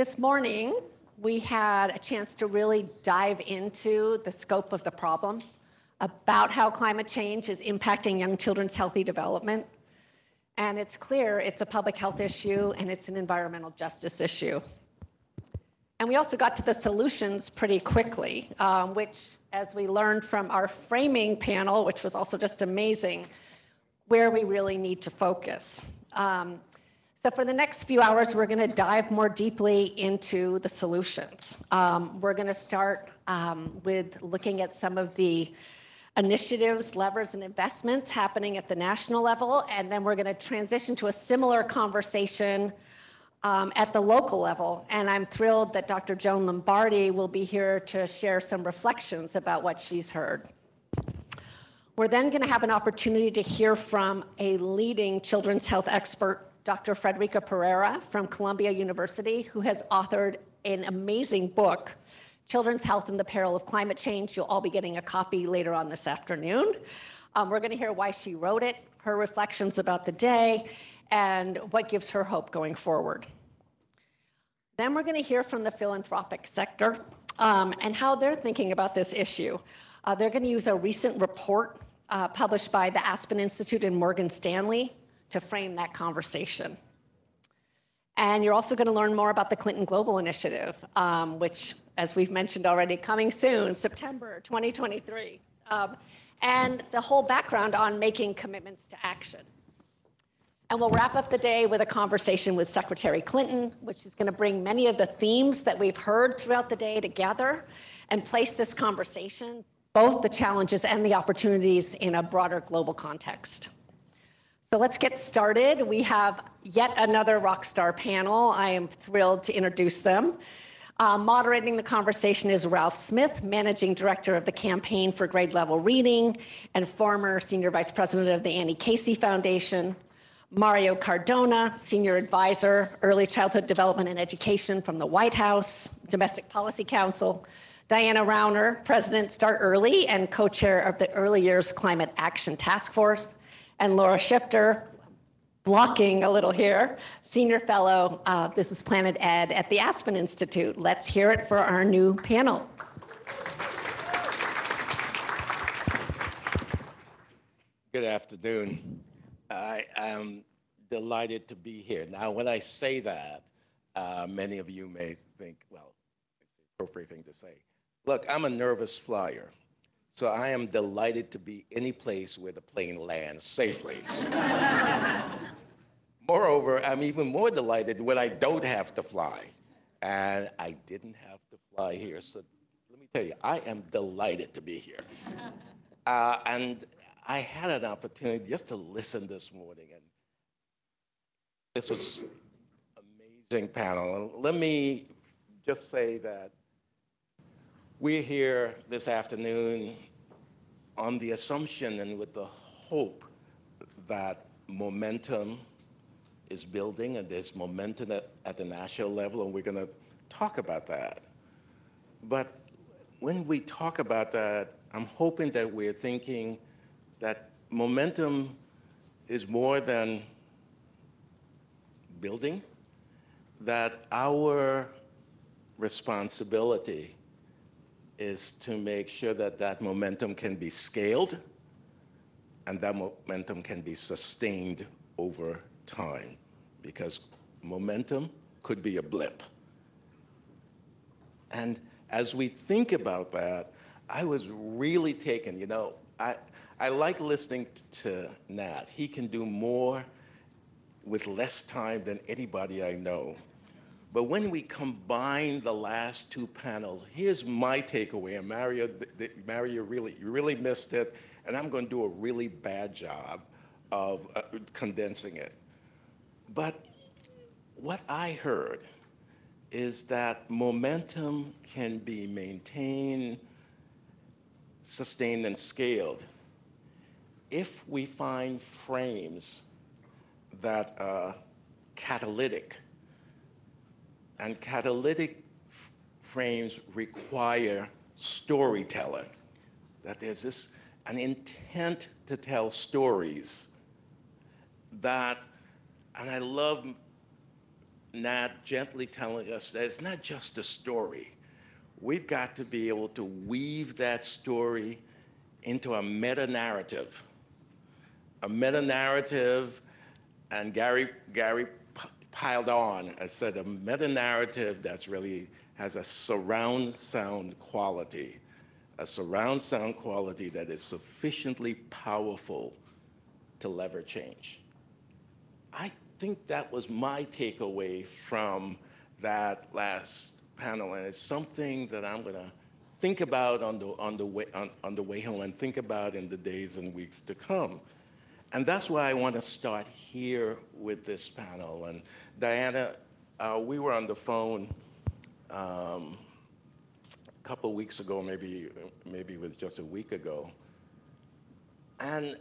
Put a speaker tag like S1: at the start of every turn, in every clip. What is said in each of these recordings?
S1: this morning, we had a chance to really dive into the scope of the problem about how climate change is impacting young children's healthy development. And it's clear it's a public health issue and it's an environmental justice issue. And we also got to the solutions pretty quickly, um, which, as we learned from our framing panel, which was also just amazing, where we really need to focus. Um, so for the next few hours, we're going to dive more deeply into the solutions. Um, we're going to start um, with looking at some of the initiatives, levers, and investments happening at the national level, and then we're going to transition to a similar conversation um, at the local level. And I'm thrilled that Dr. Joan Lombardi will be here to share some reflections about what she's heard. We're then going to have an opportunity to hear from a leading children's health expert Dr. Frederica Perera from Columbia University, who has authored an amazing book, Children's Health in the Peril of Climate Change. You'll all be getting a copy later on this afternoon. Um, we're going to hear why she wrote it, her reflections about the day, and what gives her hope going forward. Then we're going to hear from the philanthropic sector um, and how they're thinking about this issue. Uh, they're going to use a recent report uh, published by the Aspen Institute and Morgan Stanley to frame that conversation. And you're also going to learn more about the Clinton Global Initiative, um, which, as we've mentioned already, coming soon, September 2023, um, and the whole background on making commitments to action. And we'll wrap up the day with a conversation with Secretary Clinton, which is going to bring many of the themes that we've heard throughout the day together and place this conversation, both the challenges and the opportunities, in a broader global context. So let's get started. We have yet another rock star panel. I am thrilled to introduce them. Uh, moderating the conversation is Ralph Smith, Managing Director of the Campaign for Grade Level Reading and former Senior Vice President of the Annie Casey Foundation. Mario Cardona, Senior Advisor, Early Childhood Development and Education from the White House, Domestic Policy Council. Diana Rauner, President Start Early and co-chair of the Early Years Climate Action Task Force and Laura Schifter, blocking a little here, senior fellow, uh, this is Planet Ed at the Aspen Institute. Let's hear it for our new panel.
S2: Good afternoon. I am delighted to be here. Now, when I say that, uh, many of you may think, well, it's the appropriate thing to say. Look, I'm a nervous flyer. So I am delighted to be any place where the plane lands safely. Moreover, I'm even more delighted when I don't have to fly. And I didn't have to fly here. So let me tell you, I am delighted to be here. Uh, and I had an opportunity just to listen this morning. And this was amazing panel. And let me just say that we're here this afternoon on the assumption and with the hope that momentum is building and there's momentum at, at the national level, and we're going to talk about that. But when we talk about that, I'm hoping that we're thinking that momentum is more than building, that our responsibility is to make sure that that momentum can be scaled and that momentum can be sustained over time because momentum could be a blip. And as we think about that, I was really taken, you know, I, I like listening to Nat. He can do more with less time than anybody I know. But when we combine the last two panels, here's my takeaway. And Mario, Mario really, you really missed it. And I'm going to do a really bad job of uh, condensing it. But what I heard is that momentum can be maintained, sustained, and scaled if we find frames that are catalytic and catalytic frames require storytelling. That there's this an intent to tell stories that, and I love Nat gently telling us that it's not just a story. We've got to be able to weave that story into a meta narrative. A meta narrative, and Gary, Gary piled on. I said a meta narrative that's really has a surround sound quality, a surround sound quality that is sufficiently powerful to lever change. I think that was my takeaway from that last panel, and it's something that I'm to think about on the, on, the way, on, on the way home and think about in the days and weeks to come. And that's why I want to start here with this panel. And Diana, uh, we were on the phone um, a couple weeks ago, maybe, maybe it was just a week ago. And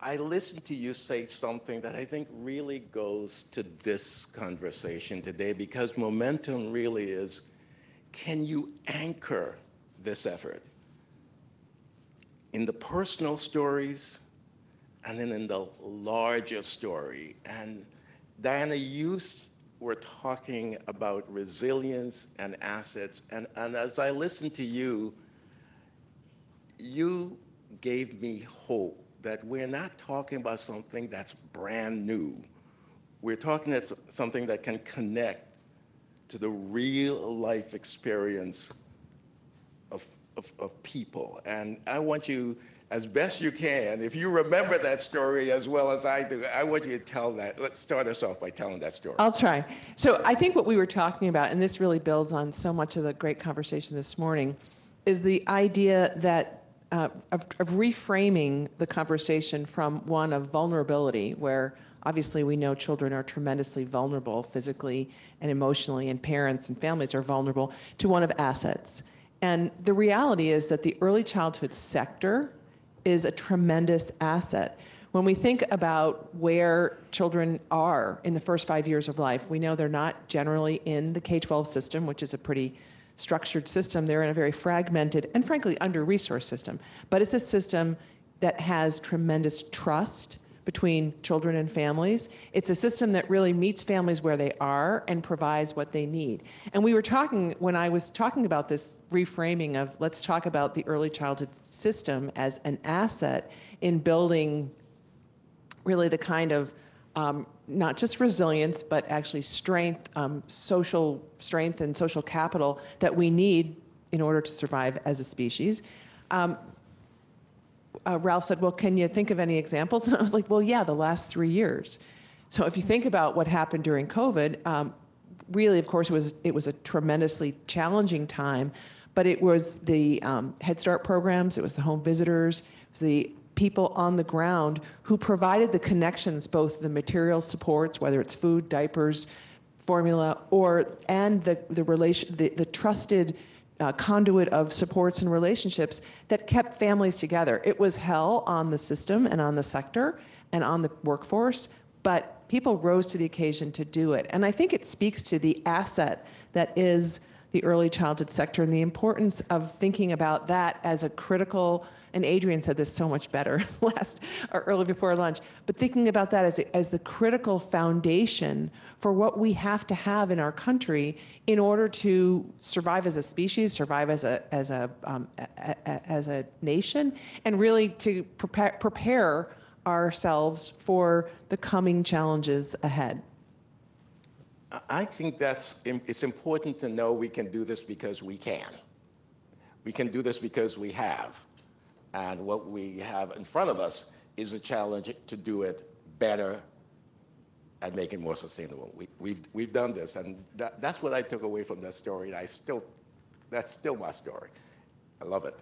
S2: I listened to you say something that I think really goes to this conversation today because momentum really is can you anchor this effort in the personal stories and then in the larger story? And Diana, you were talking about resilience and assets. And, and as I listened to you, you gave me hope that we're not talking about something that's brand new. We're talking about something that can connect to the real life experience of, of, of people. And I want you, as best you can, if you remember that story as well as I do, I want you to tell that. Let's start us off by telling that story.
S3: I'll try. So I think what we were talking about, and this really builds on so much of the great conversation this morning, is the idea that uh, of, of reframing the conversation from one of vulnerability, where obviously we know children are tremendously vulnerable physically and emotionally, and parents and families are vulnerable, to one of assets. And the reality is that the early childhood sector is a tremendous asset. When we think about where children are in the first five years of life, we know they're not generally in the K 12 system, which is a pretty structured system. They're in a very fragmented and frankly under resourced system. But it's a system that has tremendous trust between children and families. It's a system that really meets families where they are and provides what they need. And we were talking, when I was talking about this reframing of let's talk about the early childhood system as an asset in building really the kind of um, not just resilience, but actually strength, um, social strength, and social capital that we need in order to survive as a species. Um, uh, Ralph said, Well, can you think of any examples? And I was like, Well, yeah, the last three years. So if you think about what happened during COVID, um, really, of course, it was, it was a tremendously challenging time, but it was the um, Head Start programs, it was the home visitors, it was the people on the ground who provided the connections, both the material supports, whether it's food, diapers, formula, or and the the relation the, the trusted uh, conduit of supports and relationships that kept families together. It was hell on the system and on the sector and on the workforce, but people rose to the occasion to do it. And I think it speaks to the asset that is the early childhood sector and the importance of thinking about that as a critical and Adrian said this so much better last or early before lunch, but thinking about that as, as the critical foundation for what we have to have in our country in order to survive as a species, survive as a, as a, um, a, a as a nation, and really to prepare, prepare ourselves for the coming challenges ahead.
S2: I think that's it's important to know we can do this because we can. We can do this because we have. And what we have in front of us is a challenge to do it better and make it more sustainable. We, we've, we've done this, and that, that's what I took away from that story. And I still, that's still my story. I love it.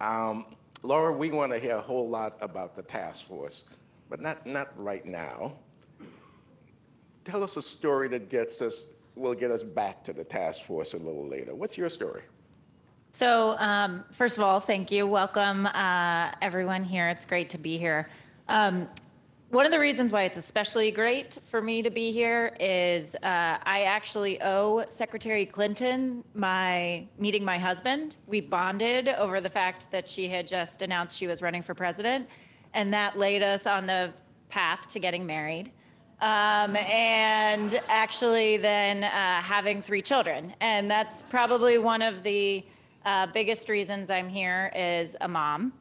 S2: Um, Laura, we want to hear a whole lot about the task force, but not, not right now. Tell us a story that gets us, will get us back to the task force a little later. What's your story?
S4: So, um, first of all, thank you. Welcome, uh, everyone here. It's great to be here. Um, one of the reasons why it's especially great for me to be here is uh, I actually owe Secretary Clinton my meeting my husband. We bonded over the fact that she had just announced she was running for president, and that laid us on the path to getting married. um, and actually then uh, having three children. And that's probably one of the uh, biggest reasons I'm here is a mom.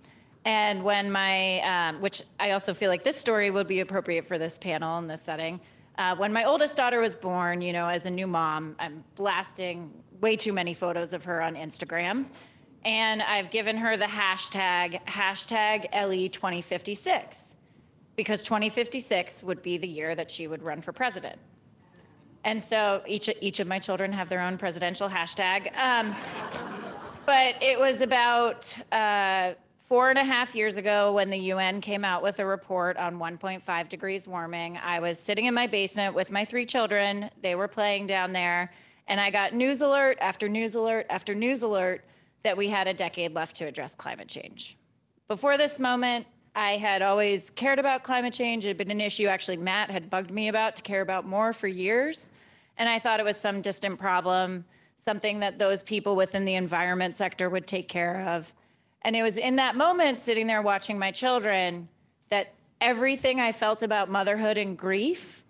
S4: And when my, um, which I also feel like this story would be appropriate for this panel in this setting. Uh, when my oldest daughter was born, you know, as a new mom, I'm blasting way too many photos of her on Instagram. And I've given her the hashtag, hashtag LE2056 because 2056 would be the year that she would run for president. And so each, each of my children have their own presidential hashtag. Um, but it was about uh, four and a half years ago when the UN came out with a report on 1.5 degrees warming. I was sitting in my basement with my three children. They were playing down there. And I got news alert after news alert after news alert that we had a decade left to address climate change. Before this moment, I had always cared about climate change. It had been an issue actually Matt had bugged me about to care about more for years. And I thought it was some distant problem, something that those people within the environment sector would take care of. And it was in that moment, sitting there watching my children, that everything I felt about motherhood and grief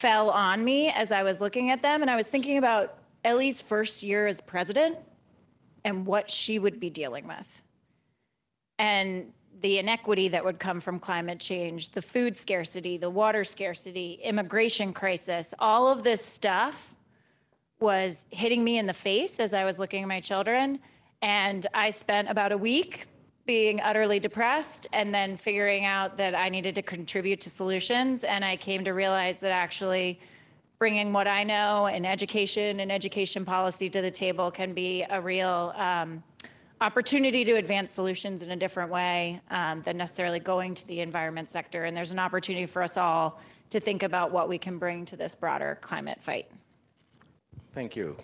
S4: fell on me as I was looking at them. And I was thinking about Ellie's first year as president and what she would be dealing with. And the inequity that would come from climate change, the food scarcity, the water scarcity, immigration crisis, all of this stuff was hitting me in the face as I was looking at my children. And I spent about a week being utterly depressed and then figuring out that I needed to contribute to solutions. And I came to realize that actually bringing what I know in education and education policy to the table can be a real um, opportunity to advance solutions in a different way um, than necessarily going to the environment sector. And there's an opportunity for us all to think about what we can bring to this broader climate fight.
S2: Thank you.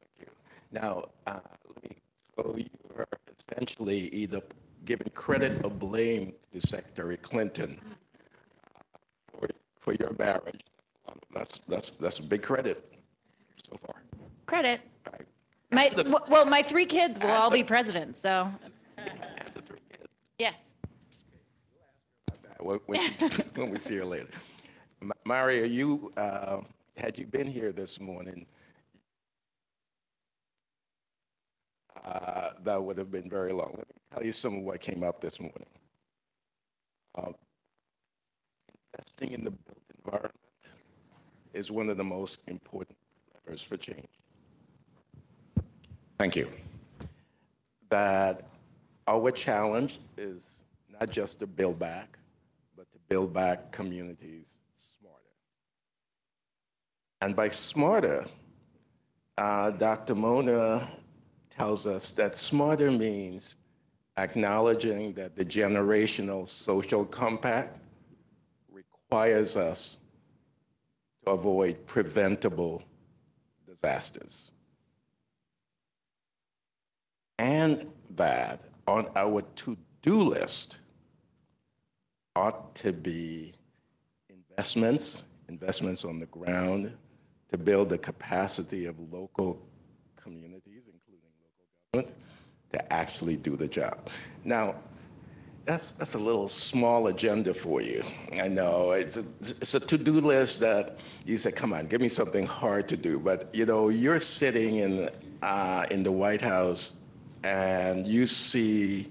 S2: Thank you. Now, uh, let me, so you are essentially either giving credit or blame to Secretary Clinton for, for your marriage. That's, that's, that's a big credit so far.
S4: Credit.
S2: Right.
S4: My, w- well, my three kids will all be presidents, so yes.
S2: When, when, when we see her later. Ma- Mario, you, uh, had you been here this morning, uh, that would have been very long. Let me tell you some of what came up this morning. Uh, investing in the built environment is one of the most important levers for change. Thank you. That our challenge is not just to build back, but to build back communities smarter. And by smarter, uh, Dr. Mona tells us that smarter means acknowledging that the generational social compact requires us to avoid preventable disasters. And that on our to do list ought to be investments, investments on the ground to build the capacity of local communities, to actually do the job. Now, that's, that's a little small agenda for you. I know it's a, it's a to-do list that you say, come on, give me something hard to do. But you know, you're sitting in uh, in the White House and you see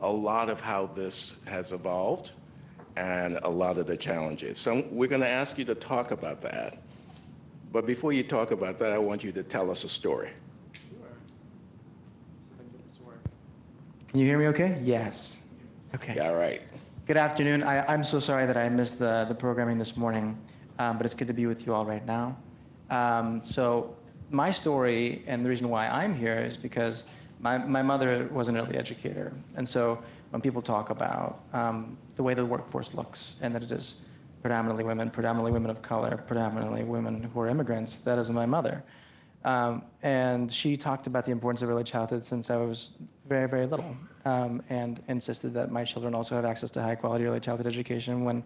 S2: a lot of how this has evolved and a lot of the challenges. So we're going to ask you to talk about that. But before you talk about that, I want you to tell us a story.
S5: Can you hear me okay? Yes. Okay.
S2: Yeah, right.
S5: Good afternoon. I, I'm so sorry that I missed the, the programming this morning, um, but it's good to be with you all right now. Um, so, my story and the reason why I'm here is because my, my mother was an early educator. And so, when people talk about um, the way the workforce looks and that it is predominantly women, predominantly women of color, predominantly women who are immigrants, that is my mother. Um, and she talked about the importance of early childhood since I was very, very little, um, and insisted that my children also have access to high quality early childhood education when,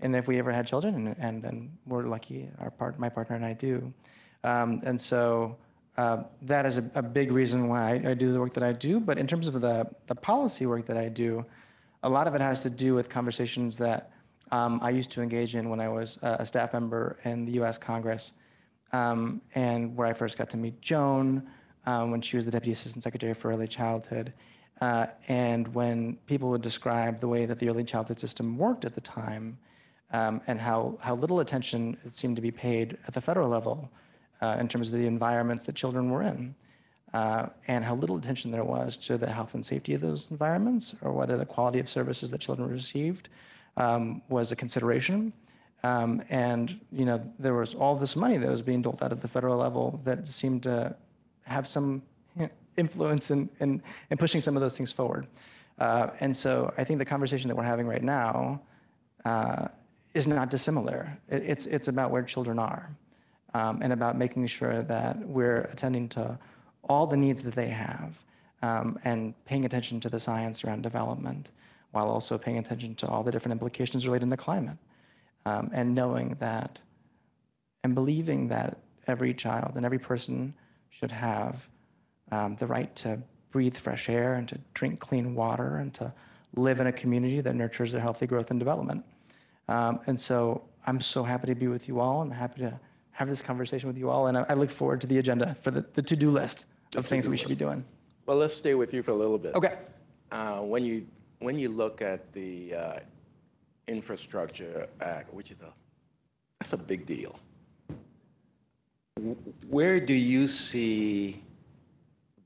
S5: and if we ever had children, and, and, and we're lucky, our part, my partner and I do. Um, and so uh, that is a, a, big reason why I, I do the work that I do. But in terms of the, the policy work that I do, a lot of it has to do with conversations that um, I used to engage in when I was a staff member in the U.S. Congress, um, and where I first got to meet Joan um, when she was the Deputy Assistant Secretary for Early Childhood. Uh, and when people would describe the way that the early childhood system worked at the time, um, and how, how little attention it seemed to be paid at the federal level uh, in terms of the environments that children were in, uh, and how little attention there was to the health and safety of those environments, or whether the quality of services that children received um, was a consideration. Um, and you know there was all this money that was being doled out at the federal level that seemed to have some influence in, in, in pushing some of those things forward. Uh, and so I think the conversation that we're having right now uh, is not dissimilar. It, it's, it's about where children are um, and about making sure that we're attending to all the needs that they have um, and paying attention to the science around development while also paying attention to all the different implications related to climate um, and knowing that and believing that every child and every person should have um, the right to breathe fresh air and to drink clean water and to live in a community that nurtures their healthy growth and development. Um, and so I'm so happy to be with you all. I'm happy to have this conversation with you all. And I, I look forward to the agenda for the, the to do list of things that we should be doing.
S2: Well, let's stay with you for a little bit.
S5: Okay.
S2: Uh, when you when you look at the uh, Infrastructure Act, which is a that's a big deal. Where do you see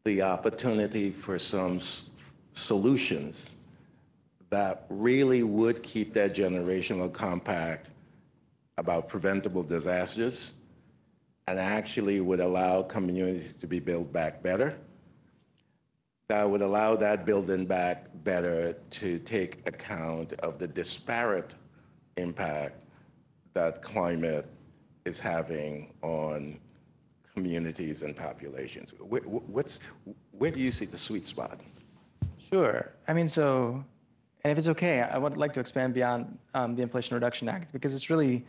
S2: the opportunity for some solutions that really would keep that generational compact about preventable disasters and actually would allow communities to be built back better? that would allow that building back better to take account of the disparate impact that climate is having on communities and populations. Wh- wh- What's, where do you see the sweet spot?
S5: Sure. I mean, so, and if it's okay, I would like to expand beyond um, the Inflation Reduction Act because it's really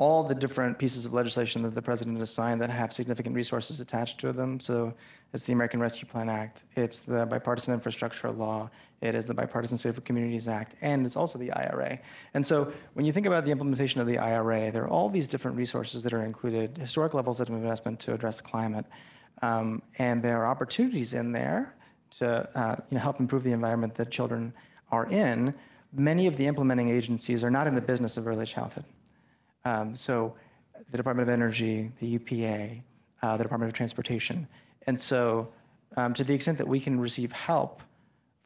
S5: all the different pieces of legislation that the president has signed that have significant resources attached to them. So it's the American Rescue Plan Act, it's the Bipartisan Infrastructure Law, it is the Bipartisan Safer Communities Act, and it's also the IRA. And so when you think about the implementation of the IRA, there are all these different resources that are included, historic levels of investment to address climate, um, and there are opportunities in there to uh, you know, help improve the environment that children are in, many of the implementing agencies are not in the business of early childhood. Um, so the Department of Energy, the EPA, uh, the Department of Transportation. And so um, to the extent that we can receive help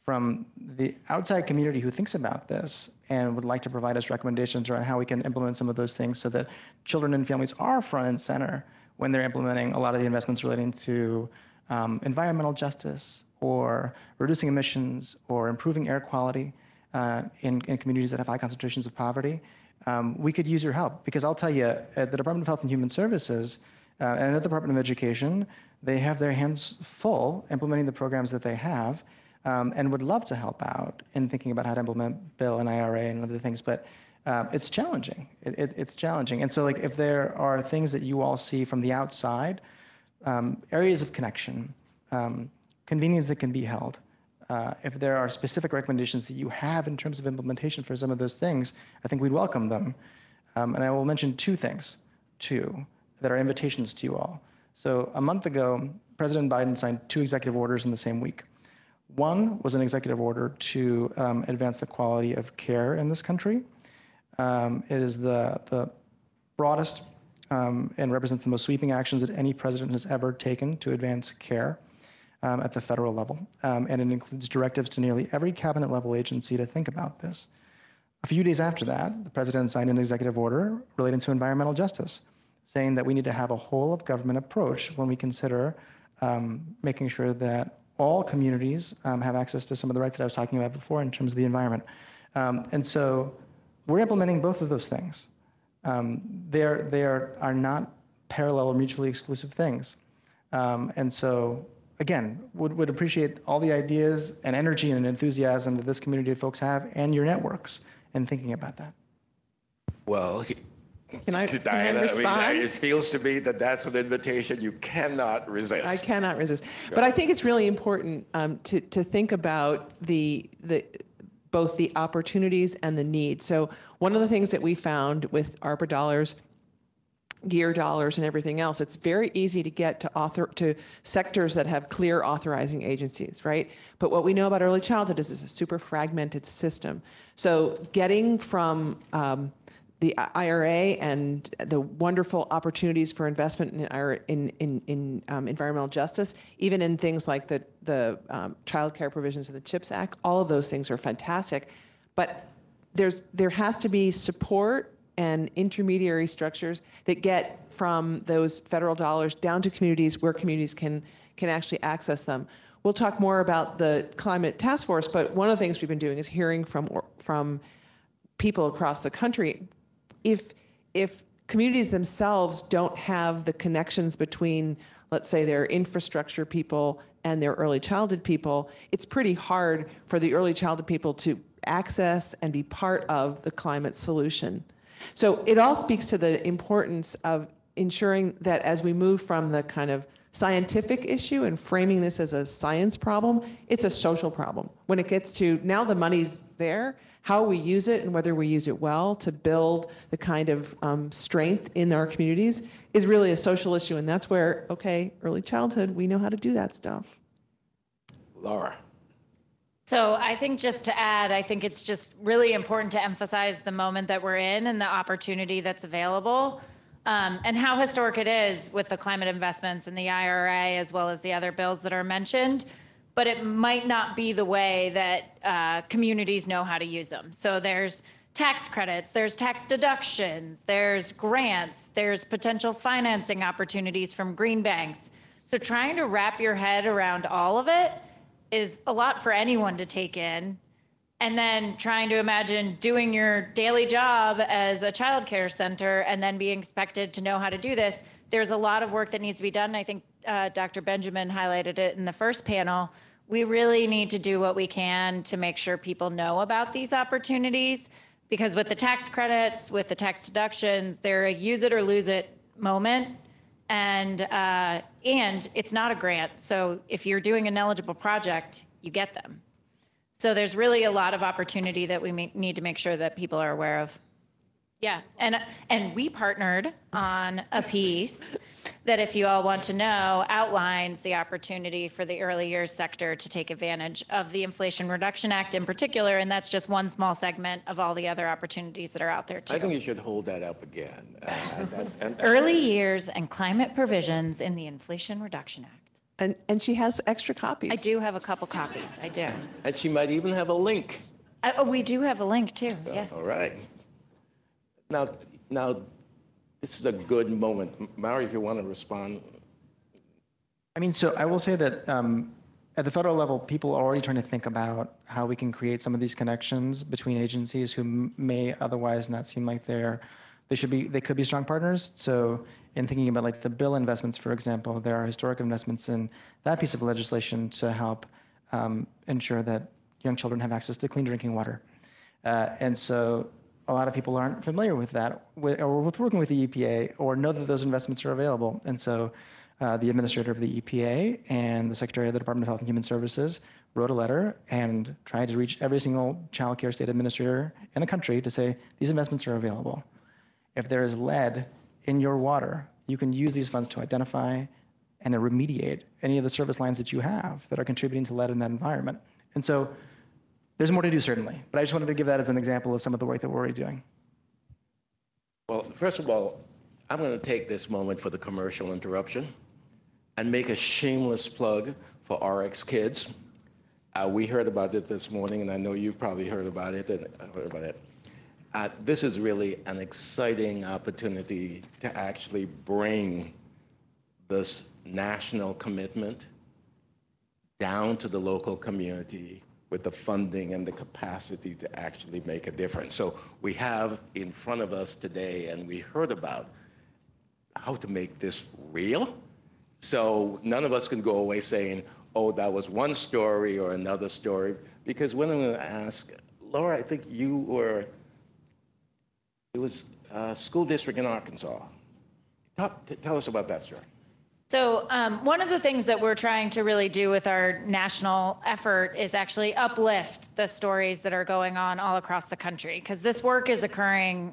S5: from the outside community who thinks about this and would like to provide us recommendations around how we can implement some of those things so that children and families are front and center when they're implementing a lot of the investments relating to um, environmental justice or reducing emissions or improving air quality uh, in, in communities that have high concentrations of poverty, um, we could use your help. Because I'll tell you, at the Department of Health and Human Services uh, and at the Department of Education, they have their hands full implementing the programs that they have um, and would love to help out in thinking about how to implement bill and IRA and other things. But um, it's challenging. It, it, it's challenging. And so, like, if there are things that you all see from the outside, um, areas of connection, um, convenience that can be held, uh, if there are specific recommendations that you have in terms of implementation for some of those things, I think we'd welcome them. Um, and I will mention two things, two, that are invitations to you all. So a month ago, President Biden signed two executive orders in the same week. One was an executive order to um, advance the quality of care in this country. Um, it is the, the broadest um, and represents the most sweeping actions that any president has ever taken to advance care um, at the federal level. Um, and it includes directives to nearly every cabinet level agency to think about this. A few days after that, the president signed an executive order relating to environmental justice, saying that we need to have a whole of government approach when we consider um, making sure that all communities um, have access to some of the rights that I was talking about before in terms of the environment. Um, and so we're implementing both of those things. Um, they're, they are, are not parallel or mutually exclusive things. And so, again, would, would appreciate all the ideas and energy and enthusiasm that this community of folks have and your networks in thinking about that.
S2: Well, he-
S3: Can I-
S2: to
S3: can I
S2: Diana,
S3: respond?
S2: it feels to me that that's an invitation you cannot resist.
S3: I cannot resist. But I think it's really important um, to, to think about the, the, both the opportunities and the need. So one of the things that we found with ARPA dollars GEER dollars and everything else it's very easy to get to author to sectors that have clear authorizing agencies right but what we know about early childhood is it's a super fragmented system so getting from um, the IRA and the wonderful opportunities for investment in in in, in um, environmental justice, even in things like the the um, child care provisions of the CHIPS Act, all of those things are fantastic. But there's there has to be support and intermediary structures that get from those federal dollars down to communities where communities can can actually access them. We'll talk more about the climate task force, but one of the things we've been doing is hearing from from people across the country if if communities themselves don't have the connections between let's say their infrastructure people and their early childhood people it's pretty hard for the early childhood people to access and be part of the climate solution so it all speaks to the importance of ensuring that as we move from the kind of scientific issue and framing this as a science problem, it's a social problem. When it gets to now the money's there, how we use it and whether we use it well to build the kind of um, strength in our communities is really a social issue. And that's where, okay, early childhood, we know how to do that stuff.
S2: Laura.
S4: So I think just to add, I think it's just really important to emphasize the moment that we're in and the opportunity that's available. Um, and how historic it is with the climate investments and the IRA, as well as the other bills that are mentioned. But it might not be the way that uh, communities know how to use them. So there's tax credits, there's tax deductions, there's grants, there's potential financing opportunities from green banks. So trying to wrap your head around all of it is a lot for anyone to take in. And then trying to imagine doing your daily job as a child care center and then being expected to know how to do this. There's a lot of work that needs to be done. I think uh, Dr. Benjamin highlighted it in the first panel. We really need to do what we can to make sure people know about these opportunities because with the tax credits, with the tax deductions, they're a use it or lose it moment and uh, and it's not a grant. So if you're doing an eligible project, you get them. So there's really a lot of opportunity that we may, need to make sure that people are aware of. Yeah, and and we partnered on a piece that, if you all want to know, outlines the opportunity for the early years sector to take advantage of the Inflation Reduction Act in particular, and that's just one small segment of all the other opportunities that are out there too.
S2: I think you should hold that up again. And- and- and-
S4: Early years and climate provisions in the Inflation Reduction Act.
S3: And, and she has extra copies.
S4: I do have a couple copies. I do.
S2: And she might even have a link.
S4: Uh, oh, we do have a link too. Yes.
S2: All right. Now, now, this is a good moment. Mary, if you want to respond.
S5: I mean, so I will say that um, at the federal level, people are already trying to think about how we can create some of these connections between agencies who may otherwise not seem like they're they should be they could be strong partners. So in thinking about like the bill investments, for example, there are historic investments in that piece of legislation to help um, ensure that young children have access to clean drinking water. Uh, and so a lot of people aren't familiar with that with, or with working with the EPA or know that those investments are available. And so uh, the administrator of the EPA and the secretary of the Department of Health and Human Services wrote a letter and tried to reach every single child care state administrator in the country to say these investments are available. If there is lead in your water, you can use these funds to identify and remediate any of the service lines that you have that are contributing to lead in that environment. And so there's more to do, certainly, but I just wanted to give that as an example of some of the work that we're already doing.
S2: Well, first of all, I'm going to take this moment for the commercial interruption and make a shameless plug for RX Kids. Uh, we heard about it this morning, and I know you've probably heard about it and uh, heard about it. Uh, this is really an exciting opportunity to actually bring this national commitment down to the local community with the funding and the capacity to actually make a difference. So we have in front of us today, and we heard about how to make this real. So none of us can go away saying, oh, that was one story or another story, because when I'm going to ask, Laura, I think you were, it was a school district in Arkansas. Talk, t- tell us about that story.
S4: So um, one of the things that we're trying to really do with our national effort is actually uplift the stories that are going on all across the country because this work is occurring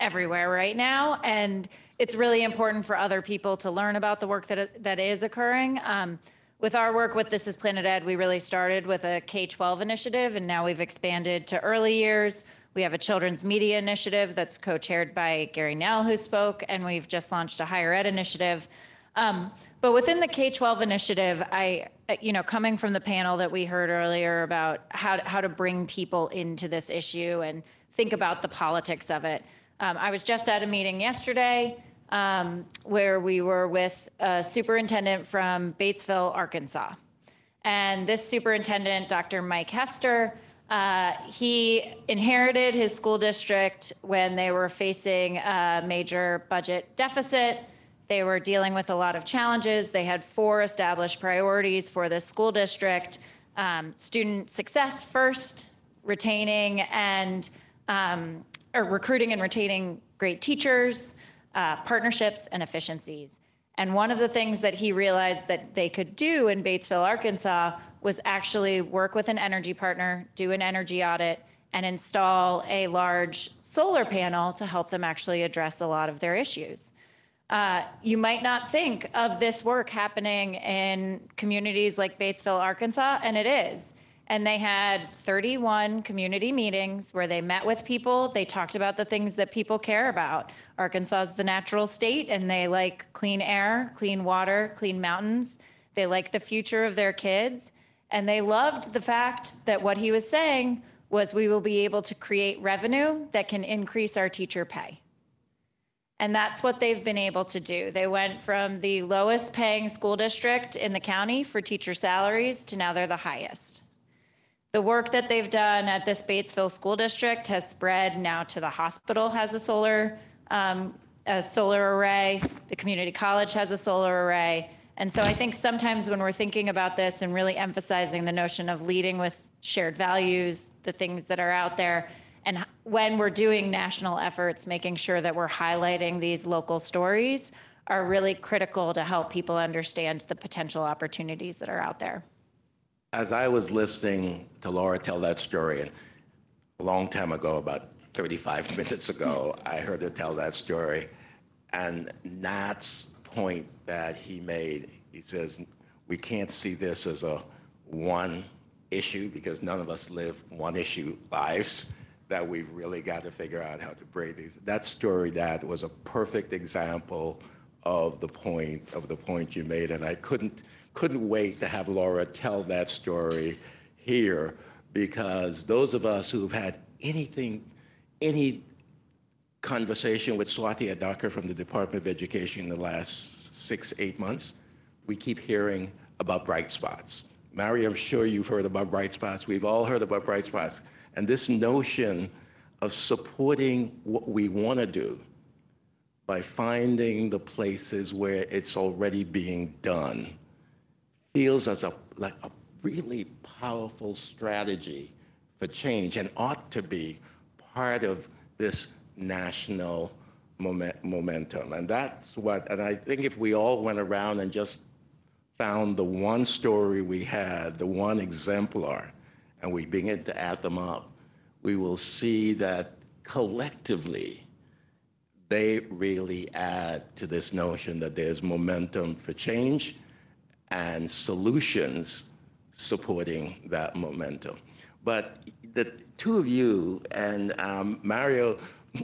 S4: everywhere right now, and it's really important for other people to learn about the work that that is occurring. Um, with our work with This Is Planet Ed, we really started with a K-12 initiative, and now we've expanded to early years. We have a children's media initiative that's co-chaired by Gary Knell, who spoke, and we've just launched a higher ed initiative. Um, but within the K-12 initiative, I, you know, coming from the panel that we heard earlier about how how to bring people into this issue and think about the politics of it. Um, I was just at a meeting yesterday um, where we were with a superintendent from Batesville, Arkansas. And this superintendent, Dr. Mike Hester, uh, he inherited his school district when they were facing a major budget deficit. They were dealing with a lot of challenges. They had four established priorities for the school district um, student success first, retaining and um, or recruiting and retaining great teachers, uh, partnerships, and efficiencies. And one of the things that he realized that they could do in Batesville, Arkansas, was actually work with an energy partner, do an energy audit, and install a large solar panel to help them actually address a lot of their issues. Uh, you might not think of this work happening in communities like Batesville, Arkansas, and it is. And they had 31 community meetings where they met with people. They talked about the things that people care about. Arkansas is the natural state, and they like clean air, clean water, clean mountains. They like the future of their kids. And they loved the fact that what he was saying was we will be able to create revenue that can increase our teacher pay. And that's what they've been able to do. They went from the lowest paying school district in the county for teacher salaries to now they're the highest. The work that they've done at this Batesville School District has spread now to the hospital has a solar, um, a solar array. The community college has a solar array. And so I think sometimes when we're thinking about this and really emphasizing the notion of leading with shared values, the things that are out there, and when we're doing national efforts, making sure that we're highlighting these local stories are really critical to help people understand the potential opportunities that are out there.
S2: As I was listening to Laura tell that story, a long time ago, about 35 minutes ago, I heard her tell that story. And Nat's point that he made, he says, we can't see this as a one issue because none of us live one issue lives that we've really got to figure out how to break these. That story, that was a perfect example of the point of the point you made, and I couldn't couldn't wait to have Laura tell that story here because those of us who've had anything, any conversation with Swati Adarkar from the Department of Education in the last six, eight months, we keep hearing about bright spots. Mary, I'm sure you've heard about bright spots. We've all heard about bright spots. And this notion of supporting what we want to do by finding the places where it's already being done feels as a like a really powerful strategy for change and ought to be part of this national moment, momentum. And that's what, and I think if we all went around and just found the one story we had, the one exemplar, and we begin to add them up, we will see that collectively they really add to this notion that there's momentum for change and solutions supporting that momentum. But the two of you and um, Mario,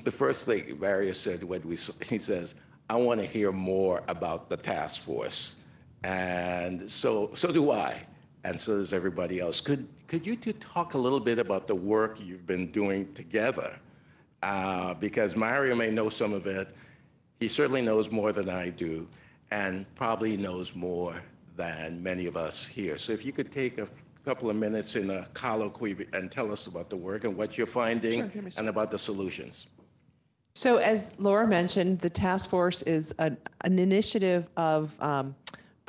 S2: the first thing Mario said when we, he says, I want to hear more about the task force. And so, so do I, and so does everybody else. Could, could you two talk a little bit about the work you've been doing together? Uh, because Mario may know some of it. He certainly knows more than I do, and probably knows more than many of us here. So if you could take a couple of minutes in a colloquy and tell us about the work and what you're finding
S3: Sure, sure,
S2: and about the solutions.
S3: So as Laura mentioned, the task force is an, an initiative of um,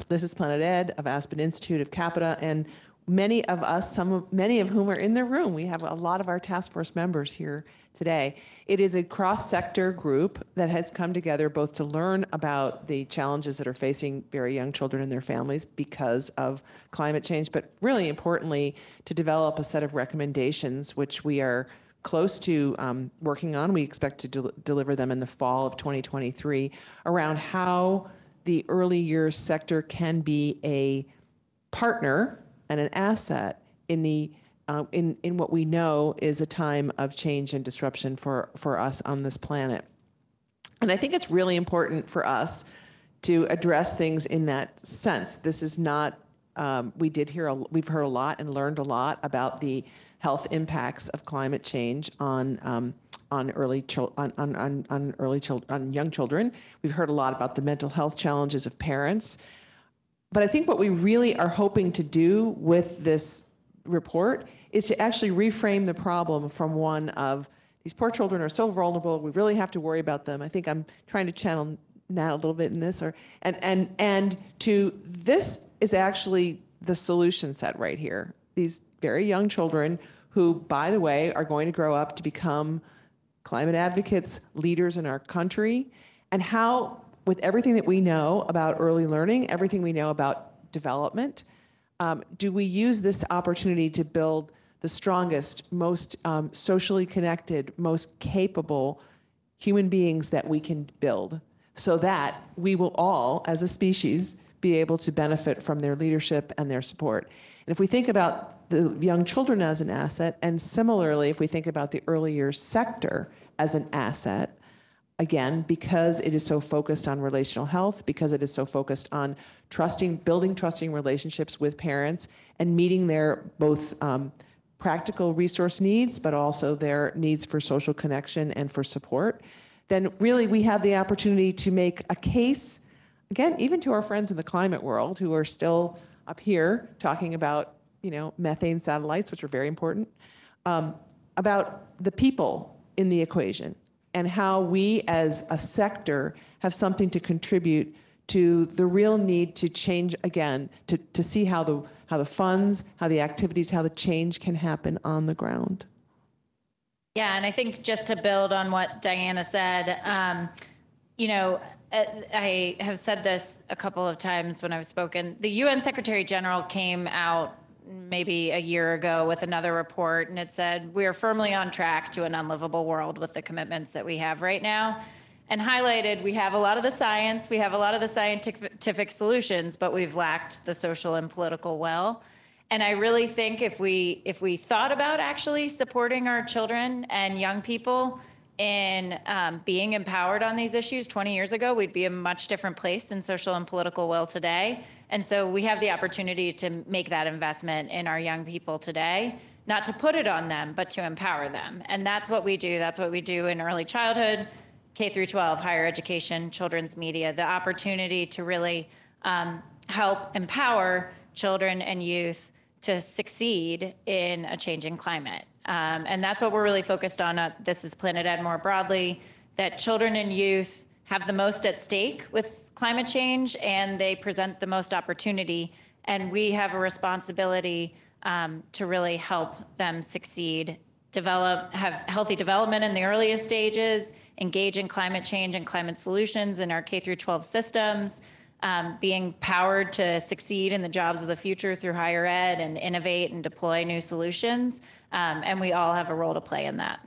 S3: This is Planet Ed, of Aspen Institute, of Capita, and many of us, some of, many of whom are in the room. We have a lot of our task force members here today. It is a cross-sector group that has come together both to learn about the challenges that are facing very young children and their families because of climate change, but really importantly, to develop a set of recommendations, which we are close to um, working on. We expect to del- deliver them in the fall of 2023 around how the early years sector can be a partner and an asset in the uh, in in what we know is a time of change and disruption for for us on this planet. And I think it's really important for us to address things in that sense. This is not. Um, we did hear. A, we've heard a lot and learned a lot about the health impacts of climate change on um, on early chil- on, on, on, on early chil- on young children. We've heard a lot about the mental health challenges of parents. But I think what we really are hoping to do with this report is to actually reframe the problem from one of these poor children are so vulnerable, we really have to worry about them. I think I'm trying to channel Nat a little bit in this, or and and and to this is actually the solution set right here. These very young children who, by the way, are going to grow up to become climate advocates, leaders in our country, and how, with everything that we know about early learning, everything we know about development, um, do we use this opportunity to build the strongest, most um, socially connected, most capable human beings that we can build so that we will all, as a species, be able to benefit from their leadership and their support. And if we think about the young children as an asset, and similarly, if we think about the early years sector as an asset, again, because it is so focused on relational health, because it is so focused on trusting, building trusting relationships with parents, and meeting their both um, practical resource needs, but also their needs for social connection and for support, then really we have the opportunity to make a case, again, even to our friends in the climate world who are still up here talking about, you know, methane satellites, which are very important, um, about the people in the equation and how we as a sector have something to contribute to the real need to change again, to, to see how the, how the funds, how the activities, how the change can happen on the ground.
S4: Yeah, and I think just to build on what Diana said, um, you know, uh, I have said this a couple of times when I've spoken. The UN Secretary General came out maybe a year ago with another report, and it said we are firmly on track to an unlivable world with the commitments that we have right now. And highlighted, we have a lot of the science, we have a lot of the scientific solutions, but we've lacked the social and political will. And I really think if we if we thought about actually supporting our children and young people in um, being empowered on these issues 20 years ago, we'd be a much different place in social and political will today. And so we have the opportunity to make that investment in our young people today, not to put it on them, but to empower them. And that's what we do. That's what we do in early childhood, K through 12, higher education, children's media, the opportunity to really um, help empower children and youth to succeed in a changing climate. Um, and that's what we're really focused on. Uh, this is Planet Ed more broadly, that children and youth have the most at stake with climate change and they present the most opportunity. And we have a responsibility um, to really help them succeed, develop, have healthy development in the earliest stages, engage in climate change and climate solutions in our K through 12 systems, um, being powered to succeed in the jobs of the future through higher ed and innovate and deploy new solutions. Um, and we all have a role to play in that.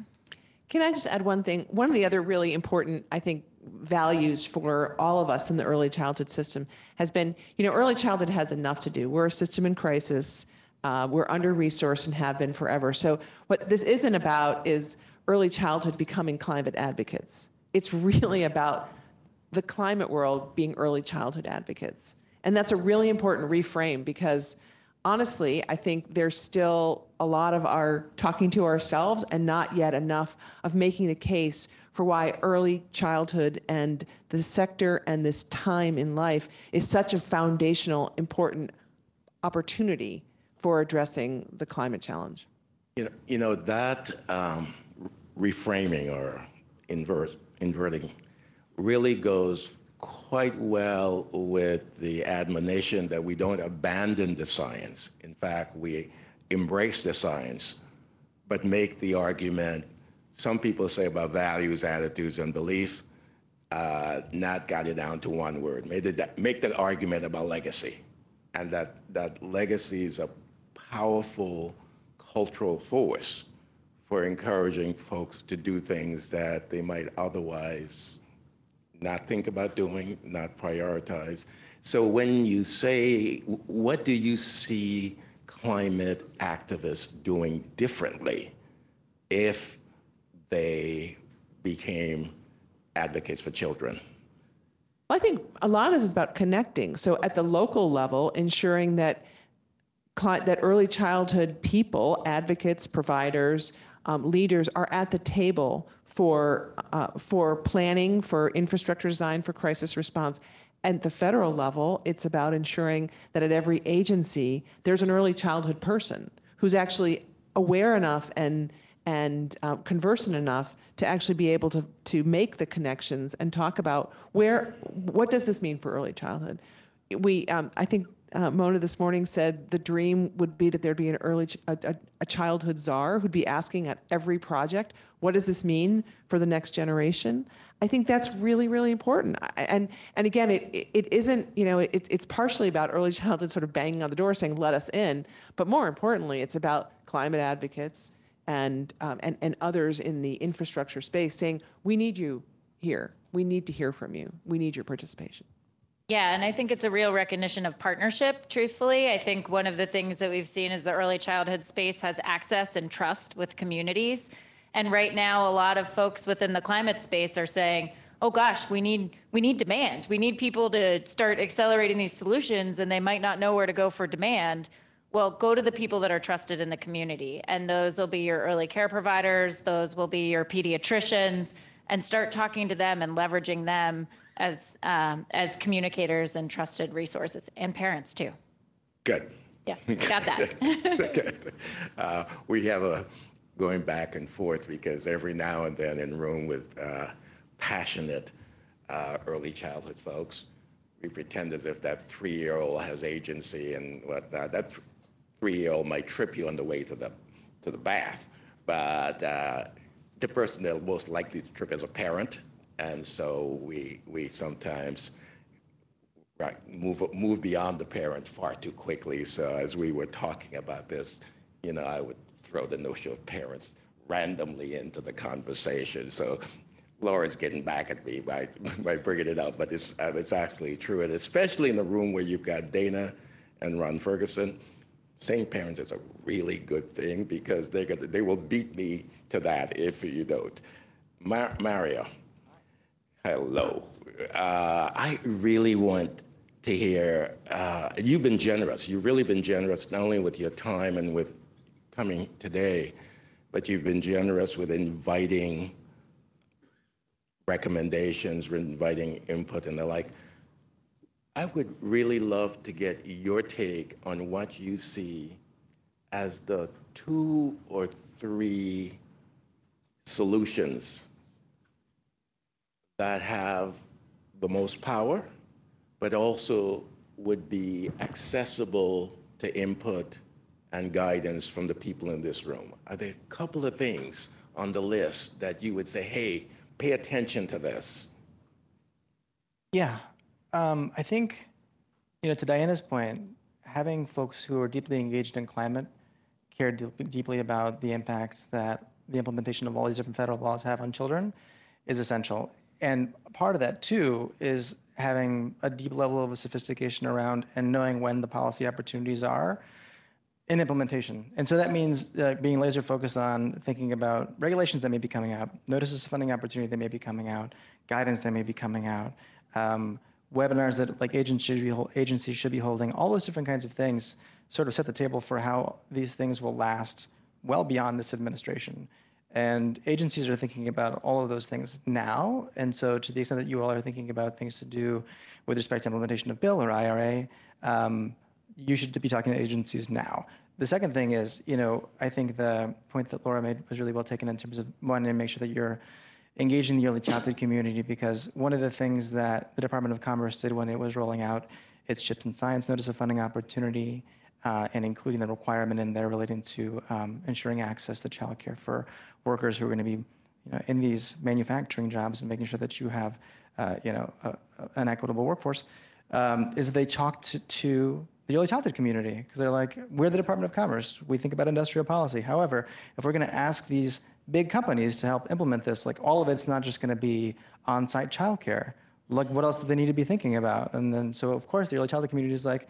S3: Can I just add one thing? One of the other really important, I think, values for all of us in the early childhood system has been, you know, early childhood has enough to do. We're a system in crisis. Uh, we're under resourced and have been forever. So what this isn't about is early childhood becoming climate advocates. It's really about the climate world being early childhood advocates. And that's a really important reframe because honestly, I think there's still a lot of our talking to ourselves and not yet enough of making the case for why early childhood and the sector and this time in life is such a foundational, important opportunity for addressing the climate challenge.
S2: You know, you know that um, reframing or invert, inverting really goes quite well with the admonition that we don't abandon the science. In fact we embrace the science, but make the argument, some people say about values, attitudes, and belief, uh, not got it down to one word. Made it, make that argument about legacy. And that, that legacy is a powerful cultural force for encouraging folks to do things that they might otherwise not think about doing, not prioritize. So when you say, what do you see climate activists doing differently if they became advocates for children?
S3: Well, I think a lot of this is about connecting. So at the local level, ensuring that that early childhood people, advocates, providers, um, leaders are at the table for uh, for planning, for infrastructure design, for crisis response. At the federal level, it's about ensuring that at every agency there's an early childhood person who's actually aware enough and and uh, conversant enough to actually be able to to make the connections and talk about where what does this mean for early childhood. We um, I think uh, Mona this morning said the dream would be that there'd be an early ch- a, a, childhood czar who'd be asking at every project, what does this mean for the next generation? I think that's really, really important. I- And and again, it, it isn't you know it, it's partially about early childhood sort of banging on the door saying let us in, but more importantly, it's about climate advocates and um, and and others in the infrastructure space saying we need you here. We need to hear from you. We need your participation.
S4: Yeah, and I think it's a real recognition of partnership, truthfully. I think one of the things that we've seen is the early childhood space has access and trust with communities. And right now, a lot of folks within the climate space are saying, oh gosh, we need we need demand. We need people to start accelerating these solutions and they might not know where to go for demand. Well, go to the people that are trusted in the community. And those will be your early care providers, those will be your pediatricians, and start talking to them and leveraging them as um, as communicators and trusted resources and parents too.
S2: Good.
S4: Yeah, got that.
S2: Uh, we have a going back and forth because every now and then in room with uh, passionate uh, early childhood folks, we pretend as if that three-year-old has agency and whatnot. That th- three-year-old might trip you on the way to the to the bath, but uh, the person that's most likely to trip is a parent, and so we we sometimes right, move move beyond the parent far too quickly. So as we were talking about this, you know, I would throw the notion of parents randomly into the conversation. So Laura's getting back at me by by bringing it up, but it's uh, it's actually true, and especially in the room where you've got Dana and Ron Ferguson. Saying parents is a really good thing because they got they will beat me to that if you don't. Mar- Mario. Hello. Uh, I really want to hear, uh, you've been generous. You've really been generous, not only with your time and with coming today, but you've been generous with inviting recommendations, inviting input and the like. I would really love to get your take on what you see as the two or three solutions that have the most power, but also would be accessible to input and guidance from the people in this room? Are there a couple of things on the list that you would say, hey, pay attention to this?
S5: Yeah, um, I think, you know, to Diana's point, having folks who are deeply engaged in climate care deep- deeply about the impacts that the implementation of all these different federal laws have on children is essential. And part of that too is having a deep level of sophistication around and knowing when the policy opportunities are in implementation. And so that means uh, being laser focused on thinking about regulations that may be coming out, notices of funding opportunity that may be coming out, guidance that may be coming out, um, webinars that like agencies should, be, agencies should be holding, all those different kinds of things sort of set the table for how these things will last well beyond this administration. And agencies are thinking about all of those things now. And so, to the extent that you all are thinking about things to do with respect to implementation of BIL or IRA, um, you should be talking to agencies now. The second thing is, you know, I think the point that Laura made was really well taken in terms of wanting to make sure that you're engaging the early childhood community because one of the things that the Department of Commerce did when it was rolling out its CHIPS and Science Notice of Funding Opportunity uh, and including the requirement in there relating to um, ensuring access to childcare for workers who are going to be you know, in these manufacturing jobs and making sure that you have uh, you know, a, a- an equitable workforce, um, is they talk to, to the early childhood community because they're like, we're the Department of Commerce. We think about industrial policy. However, if we're going to ask these big companies to help implement this, like all of it's not just going to be on-site childcare. Like, what else do they need to be thinking about? And then, so of course, the early childhood community is like,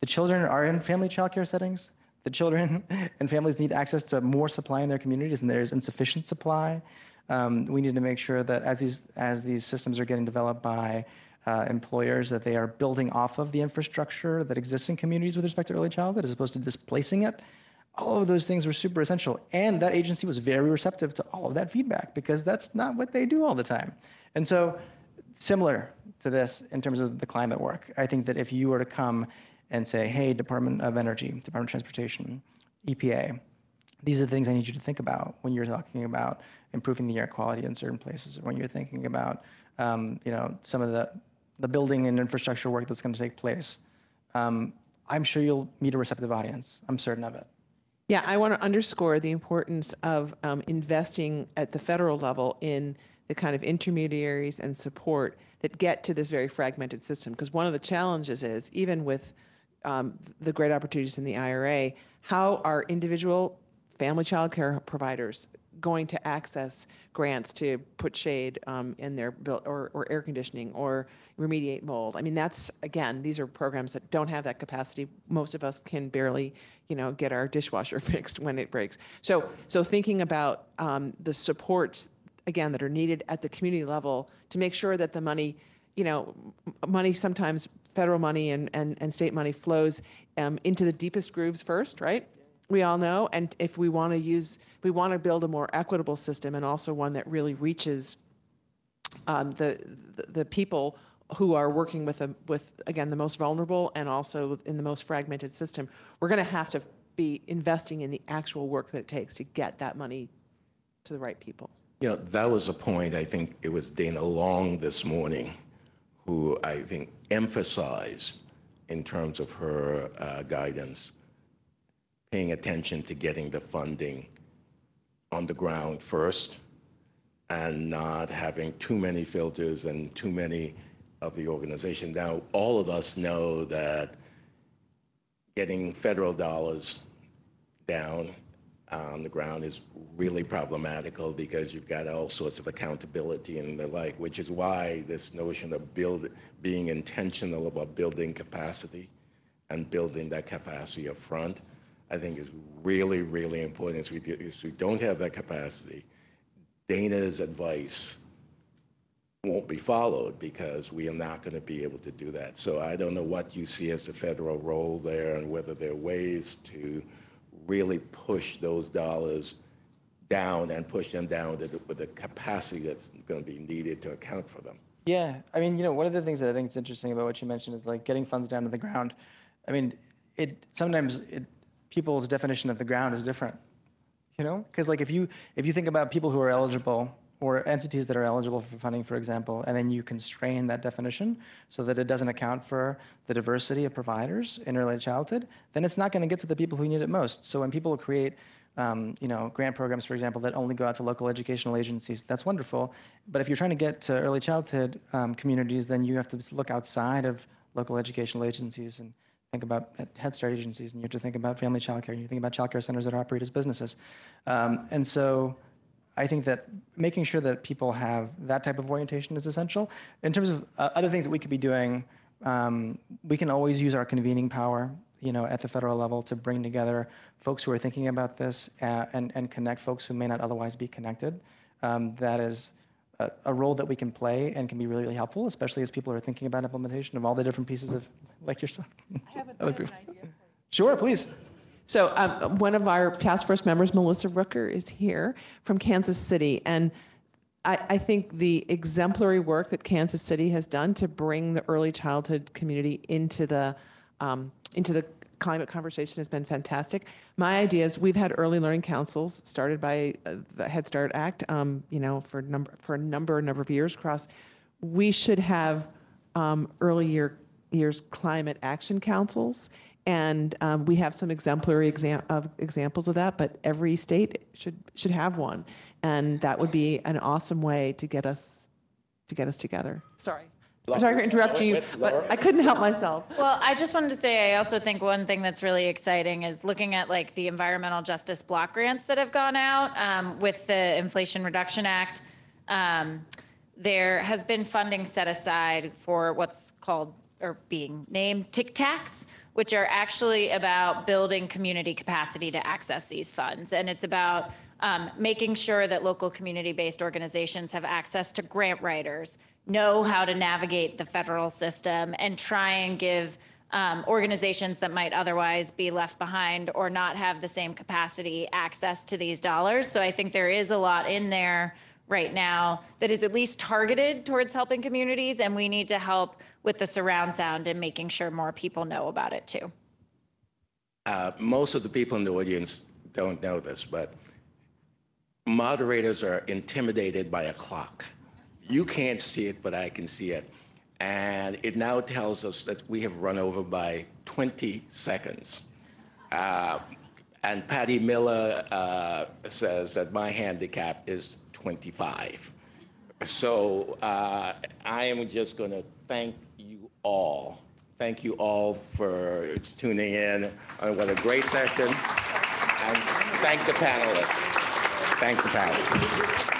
S5: the children are in family childcare settings. The children and families need access to more supply in their communities, and there's insufficient supply. Um, we need to make sure that as these as these systems are getting developed by uh, employers, that they are building off of the infrastructure that exists in communities with respect to early childhood, as opposed to displacing it. All of those things were super essential, and that agency was very receptive to all of that feedback because that's not what they do all the time. And so, similar to this in terms of the climate work, I think that if you were to come and say, hey, Department of Energy, Department of Transportation, EPA, these are the things I need you to think about when you're talking about improving the air quality in certain places, or when you're thinking about, um, you know, some of the, the building and infrastructure work that's going to take place. Um, I'm sure you'll meet a receptive audience. I'm certain of it.
S3: Yeah, I want to underscore the importance of um, investing at the federal level in the kind of intermediaries and support that get to this very fragmented system. Because one of the challenges is, even with um, the great opportunities in the IRA, how are individual family child care providers going to access grants to put shade um, in their built or, or air conditioning or remediate mold? I mean, that's again, these are programs that don't have that capacity. Most of us can barely, you know, get our dishwasher fixed when it breaks. So, so thinking about um, the supports again that are needed at the community level to make sure that the money, you know, money sometimes federal money and, and, and state money flows um, into the deepest grooves first, right? We all know, and if we want to use, we want to build a more equitable system and also one that really reaches um, the, the the people who are working with a, with again the most vulnerable and also in the most fragmented system. We're going to have to be investing in the actual work that it takes to get that money to the right people.
S2: Know, that was a point, I think it was Dana Long this morning, who I think emphasized in terms of her uh, guidance, paying attention to getting the funding on the ground first and not having too many filters and too many of the organization. Now, all of us know that getting federal dollars down uh, on the ground is really problematical because you've got all sorts of accountability and the like, which is why this notion of build, being intentional about building capacity and building that capacity up front, I think is really, really important. As we, as we don't have that capacity, Dana's advice won't be followed because we are not going to be able to do that. So I don't know what you see as the federal role there and whether there are ways to really push those dollars down and push them down to the, with the capacity that's going to be needed to account for them.
S5: Yeah, I mean, you know, one of the things that I think is interesting about what you mentioned is like getting funds down to the ground. I mean, it sometimes it, people's definition of the ground is different. You know, because like if you if you think about people who are eligible or entities that are eligible for funding, for example, and then you constrain that definition so that it doesn't account for the diversity of providers in early childhood, then it's not going to get to the people who need it most. So when people create um, you know, grant programs, for example, that only go out to local educational agencies. That's wonderful. But if you're trying to get to early childhood um, communities, then you have to look outside of local educational agencies and think about Head Start agencies, and you have to think about family childcare, and you think about childcare centers that operate as businesses. Um, and so I think that making sure that people have that type of orientation is essential. In terms of uh, other things that we could be doing, um, we can always use our convening power, you know, at the federal level to bring together folks who are thinking about this uh, and, and connect folks who may not otherwise be connected. Um, that is a, a role that we can play and can be really, really helpful, especially as people are thinking about implementation of all the different pieces of, like yourself. I have, a, I have an idea. Sure, please.
S3: So um, one of our task force members, Melissa Rooker, is here from Kansas City, and I, I, think the exemplary work that Kansas City has done to bring the early childhood community into the um, into the climate conversation has been fantastic. My idea is we've had early learning councils started by uh, the Head Start Act, um, you know, for number for a number number of years across. We should have um, early year years climate action councils And um, we have some exemplary exam- of examples of that, but every state should should have one, and that would be an awesome way to get us to get us together. Sorry, I'm sorry for interrupting you, but I couldn't help myself.
S4: Well, I just wanted to say, I also think one thing that's really exciting is looking at like the environmental justice block grants that have gone out um, with the Inflation Reduction Act. Um, there has been funding set aside for what's called or being named Tic Tacs, which are actually about building community capacity to access these funds. And it's about um, making sure that local community-based organizations have access to grant writers, know how to navigate the federal system, and try and give um, organizations that might otherwise be left behind or not have the same capacity access to these dollars. So I think there is a lot in there right now that is at least targeted towards helping communities, and we need to help with the surround sound and making sure more people know about it too.
S2: Uh, most of the people in the audience don't know this, but moderators are intimidated by a clock. You can't see it, but I can see it. And it now tells us that we have run over by 20 seconds. Uh, and Patty Miller uh, says that my handicap is 25. So uh, I am just going to thank you all. Thank you all for tuning in. And what a great session. And thank the panelists. Thank the panelists.